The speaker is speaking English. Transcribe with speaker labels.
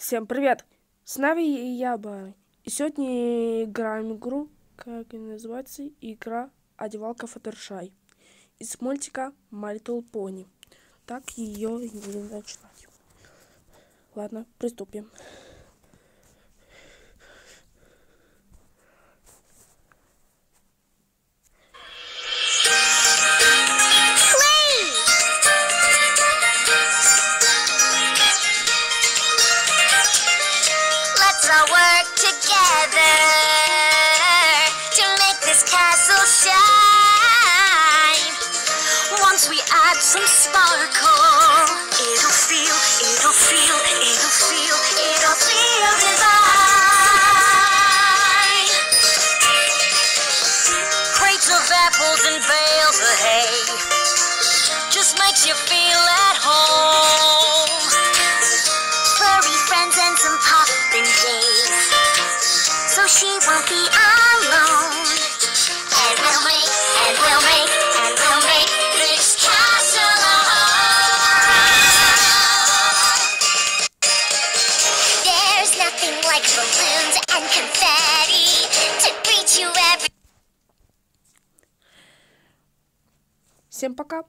Speaker 1: Всем привет! С нами я, Барри. И сегодня играем игру, как она называется, игра Одевалка Фатершай. Из мультика My Pony. Так ее и будем начинать. Ладно, приступим.
Speaker 2: Castle shine. Once we add some sparkle, it'll feel, it'll feel, it'll feel, it'll feel divine. Crates of apples and bales of hay just makes you feel at home furry friends and some popping days. So she won't be nothing like balloons and confetti to greet you every
Speaker 1: Всем пока!